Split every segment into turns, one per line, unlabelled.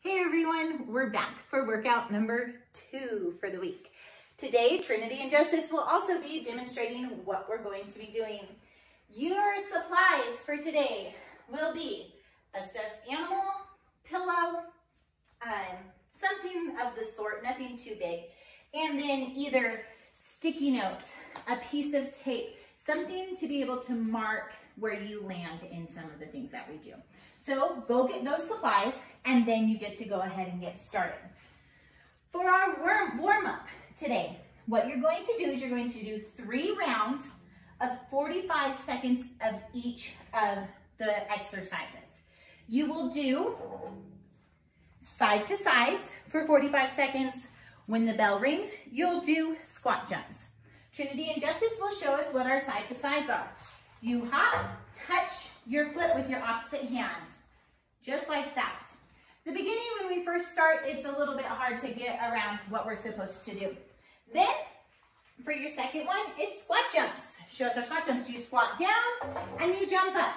Hey everyone, we're back for workout number two for the week. Today, Trinity and Justice will also be demonstrating what we're going to be doing. Your supplies for today will be a stuffed animal, pillow, um, something of the sort, nothing too big, and then either sticky notes, a piece of tape, something to be able to mark where you land in some of the things that we do. So go get those supplies and then you get to go ahead and get started. For our warm up today, what you're going to do is you're going to do three rounds of 45 seconds of each of the exercises. You will do side to sides for 45 seconds. When the bell rings, you'll do squat jumps. Trinity and Justice will show us what our side to sides are. You hop, touch your foot with your opposite hand, just like that. The beginning, when we first start, it's a little bit hard to get around what we're supposed to do. Then, for your second one, it's squat jumps. Show us our squat jumps. You squat down and you jump up.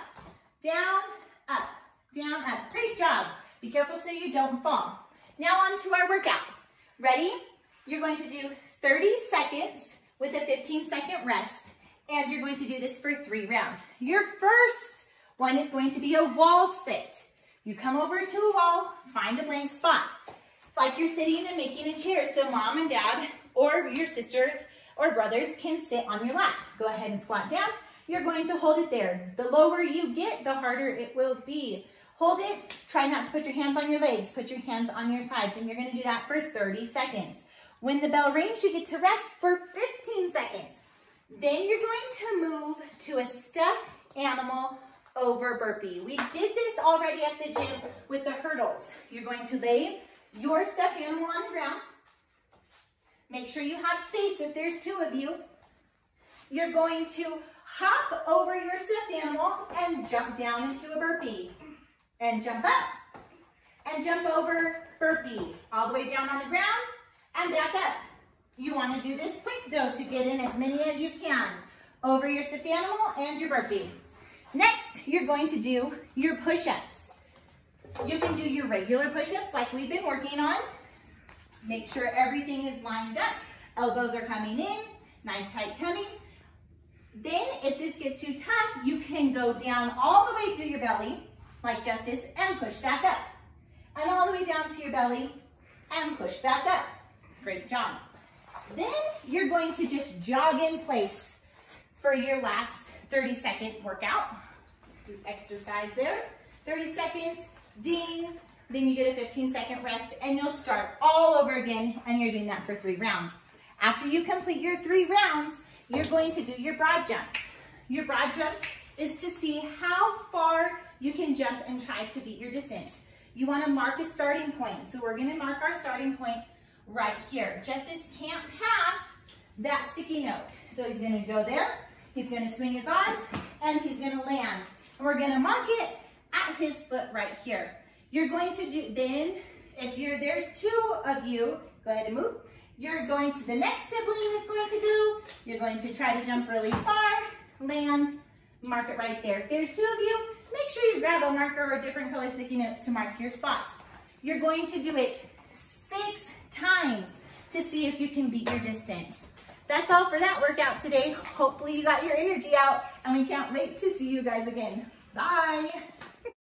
Down, up, down, up. Great job. Be careful so you don't fall. Now on to our workout. Ready? You're going to do 30 seconds with a 15 second rest and you're going to do this for three rounds. Your first one is going to be a wall sit. You come over to a wall, find a blank spot. It's like you're sitting and making a chair so mom and dad or your sisters or brothers can sit on your lap. Go ahead and squat down. You're going to hold it there. The lower you get, the harder it will be. Hold it. Try not to put your hands on your legs. Put your hands on your sides, and you're going to do that for 30 seconds. When the bell rings, you get to rest for 15 seconds. Then you're going to move to a stuffed animal over burpee. We did this already at the gym with the hurdles. You're going to lay your stuffed animal on the ground. Make sure you have space if there's two of you. You're going to hop over your stuffed animal and jump down into a burpee. And jump up and jump over burpee. All the way down on the ground and back up. You want to do this quick though to get in as many as you can over your stuffed animal and your burpee. Next, you're going to do your push-ups. You can do your regular push-ups like we've been working on. Make sure everything is lined up. Elbows are coming in, nice tight tummy. Then if this gets too tough, you can go down all the way to your belly, like Justice, and push back up. And all the way down to your belly and push back up. Great job. Then you're going to just jog in place for your last 30 second workout. Do exercise there. 30 seconds, ding, then you get a 15 second rest and you'll start all over again and you're doing that for three rounds. After you complete your three rounds, you're going to do your broad jumps. Your broad jumps is to see how far you can jump and try to beat your distance. You wanna mark a starting point. So we're gonna mark our starting point right here. Justice can't pass that sticky note. So he's gonna go there, he's gonna swing his arms, and he's gonna land. And we're gonna mark it at his foot right here. You're going to do, then, if you're, there's two of you, go ahead and move. You're going to, the next sibling is going to go, you're going to try to jump really far, land, mark it right there. If there's two of you, make sure you grab a marker or different color sticky notes to mark your spots. You're going to do it six times to see if you can beat your distance. That's all for that workout today. Hopefully you got your energy out and we can't wait to see you guys again. Bye.